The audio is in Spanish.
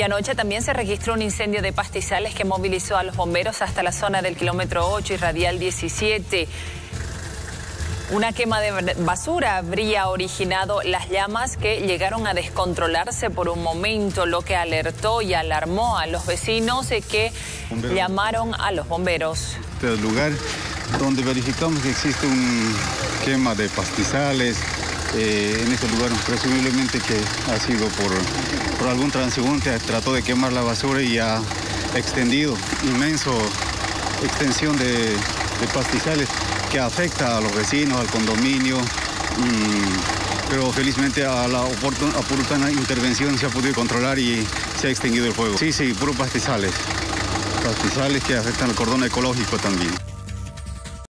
Y anoche también se registró un incendio de pastizales que movilizó a los bomberos hasta la zona del kilómetro 8 y radial 17. Una quema de basura habría originado las llamas que llegaron a descontrolarse por un momento, lo que alertó y alarmó a los vecinos que llamaron a los bomberos. Este lugar donde verificamos que existe un quema de pastizales, eh, en este lugar, presumiblemente que ha sido por, por algún transeúnte, trató de quemar la basura y ha extendido inmenso extensión de, de pastizales que afecta a los vecinos, al condominio, pero felizmente a la oportuna intervención se ha podido controlar y se ha extinguido el fuego. Sí, sí, puro pastizales, pastizales que afectan al cordón ecológico también.